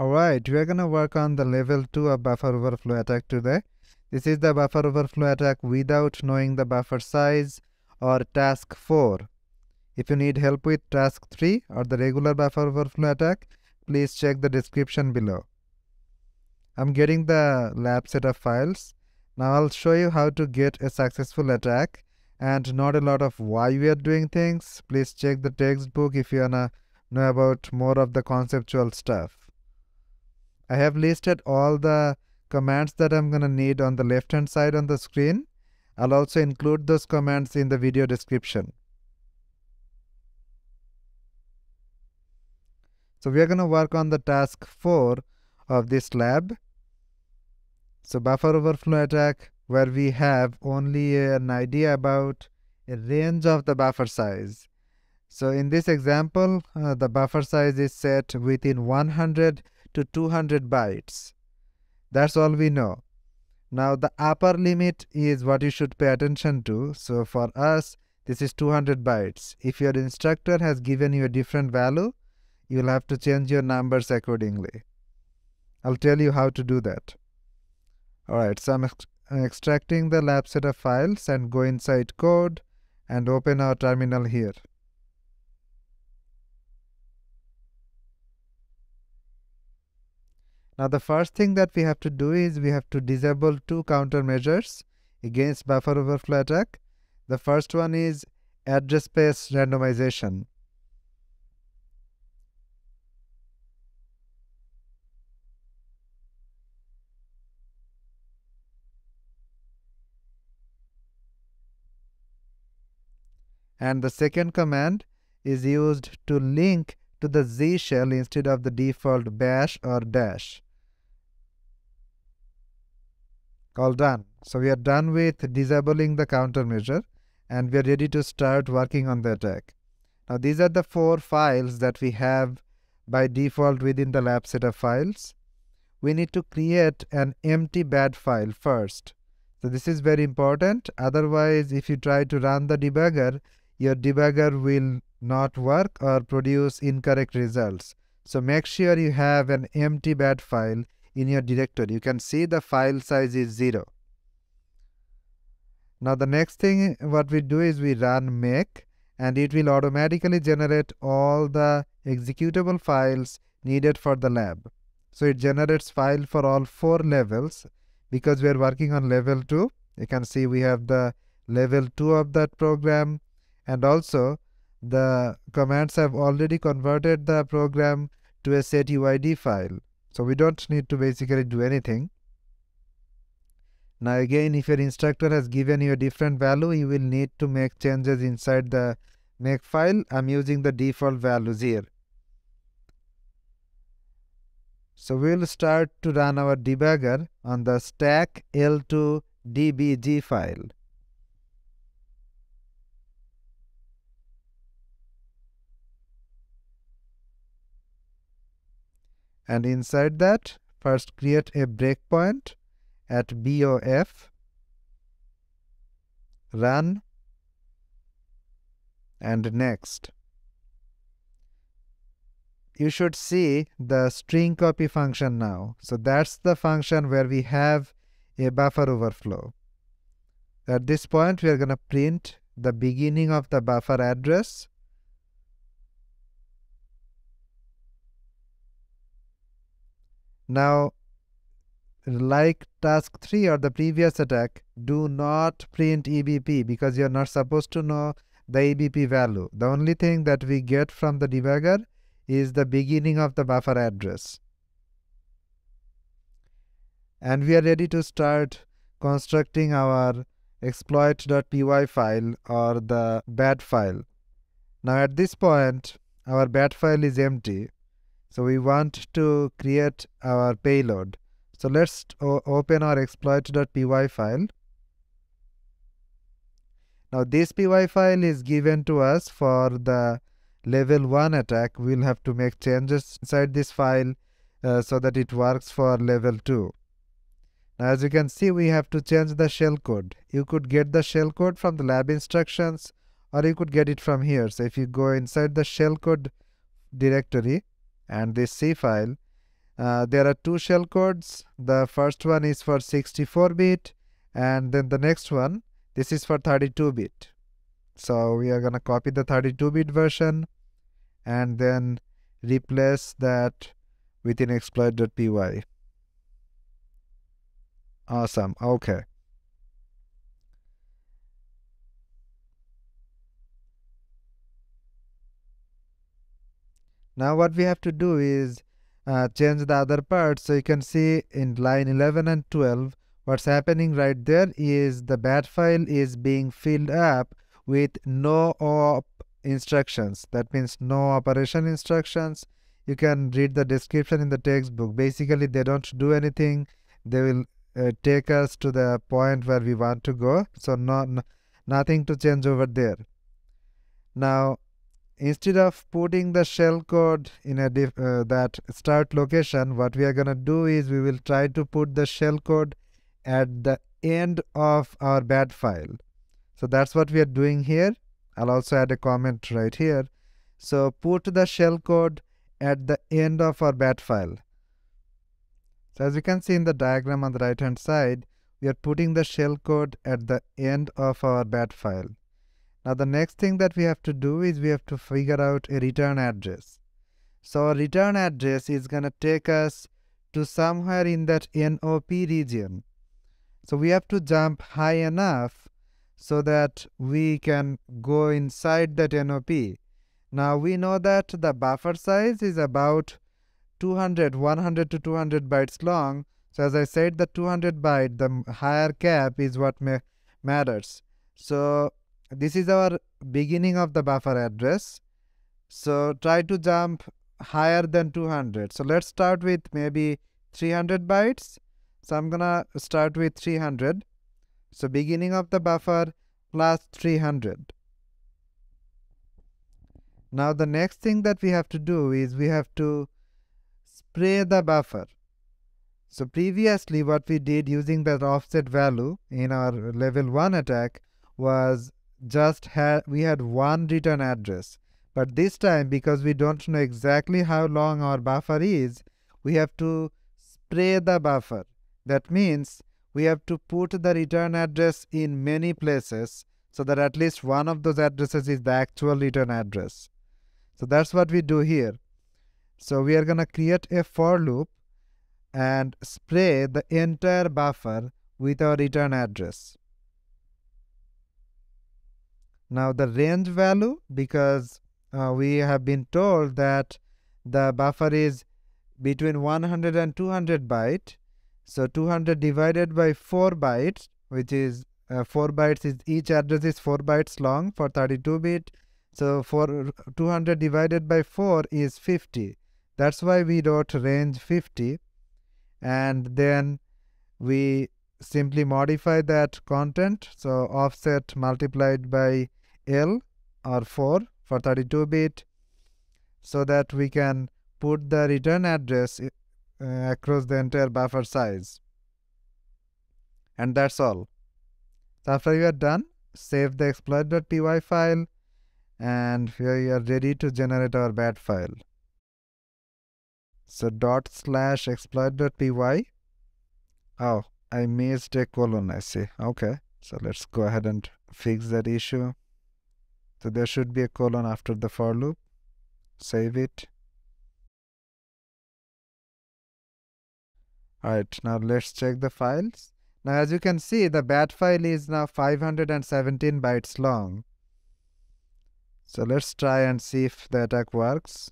Alright, we are going to work on the level 2 of buffer overflow attack today. This is the buffer overflow attack without knowing the buffer size or task 4. If you need help with task 3 or the regular buffer overflow attack, please check the description below. I'm getting the lab set of files. Now I'll show you how to get a successful attack and not a lot of why we are doing things. Please check the textbook if you wanna know about more of the conceptual stuff. I have listed all the commands that I'm gonna need on the left hand side on the screen. I'll also include those commands in the video description. So we are going to work on the task 4 of this lab. So buffer overflow attack where we have only an idea about a range of the buffer size. So in this example, uh, the buffer size is set within 100 to 200 bytes. That's all we know. Now the upper limit is what you should pay attention to. So for us, this is 200 bytes. If your instructor has given you a different value, you'll have to change your numbers accordingly. I'll tell you how to do that. Alright, so I'm, ex I'm extracting the lab set of files and go inside code and open our terminal here. Now the first thing that we have to do is we have to disable two countermeasures against buffer overflow attack. The first one is address space randomization. And the second command is used to link to the Z shell instead of the default bash or dash. All done. So we are done with disabling the countermeasure and we are ready to start working on the attack. Now these are the four files that we have by default within the lab set of files. We need to create an empty bad file first. So this is very important. Otherwise, if you try to run the debugger, your debugger will not work or produce incorrect results. So make sure you have an empty bad file in your directory. You can see the file size is 0. Now the next thing what we do is we run make and it will automatically generate all the executable files needed for the lab. So it generates file for all four levels because we are working on level 2. You can see we have the level 2 of that program and also the commands have already converted the program to a setuid file. So we don't need to basically do anything. Now again if your instructor has given you a different value you will need to make changes inside the make file. I'm using the default values here. So we'll start to run our debugger on the stack L2 dbg file. And inside that first create a breakpoint at BOF run and next. You should see the string copy function now. So that's the function where we have a buffer overflow. At this point we are going to print the beginning of the buffer address Now, like task 3 or the previous attack, do not print EBP because you are not supposed to know the EBP value. The only thing that we get from the debugger is the beginning of the buffer address. And we are ready to start constructing our exploit.py file or the bat file. Now at this point, our bat file is empty so we want to create our payload. So let's open our exploit.py file. Now this py file is given to us for the level 1 attack. We'll have to make changes inside this file uh, so that it works for level 2. Now as you can see we have to change the shellcode. You could get the shellcode from the lab instructions or you could get it from here. So if you go inside the shellcode directory and this C file, uh, there are two shell codes. The first one is for 64 bit and then the next one, this is for 32 bit. So we are going to copy the 32 bit version and then replace that within exploit.py. Awesome. Okay. Now what we have to do is uh, change the other part. So you can see in line 11 and 12, what's happening right there is the bat file is being filled up with no op instructions. That means no operation instructions. You can read the description in the textbook. Basically, they don't do anything. They will uh, take us to the point where we want to go. So no, no nothing to change over there. Now, instead of putting the shell code in a uh, that start location, what we are going to do is we will try to put the shell code at the end of our bat file. So that's what we are doing here. I'll also add a comment right here. So put the shell code at the end of our bat file. So as you can see in the diagram on the right hand side, we are putting the shell code at the end of our bat file. Now the next thing that we have to do is we have to figure out a return address. So a return address is going to take us to somewhere in that NOP region. So we have to jump high enough so that we can go inside that NOP. Now we know that the buffer size is about 200, 100 to 200 bytes long. So as I said, the 200 byte, the higher cap is what matters. So this is our beginning of the buffer address. So try to jump higher than 200. So let's start with maybe 300 bytes. So I'm gonna start with 300. So beginning of the buffer plus 300. Now the next thing that we have to do is we have to spray the buffer. So previously what we did using that offset value in our level 1 attack was just had we had one return address. But this time because we don't know exactly how long our buffer is we have to spray the buffer. That means we have to put the return address in many places so that at least one of those addresses is the actual return address. So that's what we do here. So we are going to create a for loop and spray the entire buffer with our return address now the range value because uh, we have been told that the buffer is between 100 and 200 byte. So 200 divided by 4 bytes which is uh, 4 bytes is each address is 4 bytes long for 32 bit. So for 200 divided by 4 is 50 that's why we wrote range 50 and then we simply modify that content. So offset multiplied by L or 4 for 32 bit so that we can put the return address uh, across the entire buffer size. And that's all. So after you are done save the exploit.py file and here we are ready to generate our bat file. So dot slash exploit.py oh I missed a colon I see. Okay so let's go ahead and fix that issue so there should be a colon after the for loop. Save it. Alright, now let's check the files. Now as you can see, the bat file is now 517 bytes long. So let's try and see if the attack works.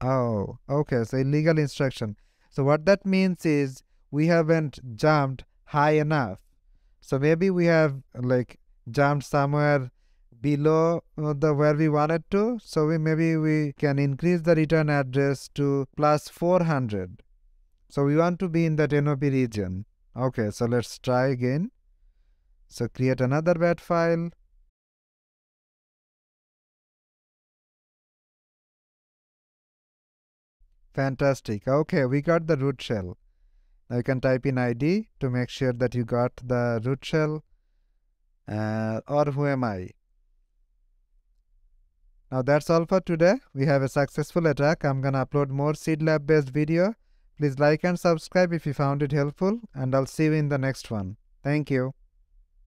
Oh, okay, so illegal instruction. So what that means is we haven't jumped high enough. So maybe we have like jumped somewhere below uh, the where we wanted to. So we maybe we can increase the return address to plus 400 so we want to be in that NOP region. Okay so let's try again. So create another bat file. Fantastic. Okay we got the root shell. Now you can type in id to make sure that you got the root shell uh, or who am I? Now that's all for today. We have a successful attack. I'm gonna upload more seed lab based video. Please like and subscribe if you found it helpful and I'll see you in the next one. Thank you.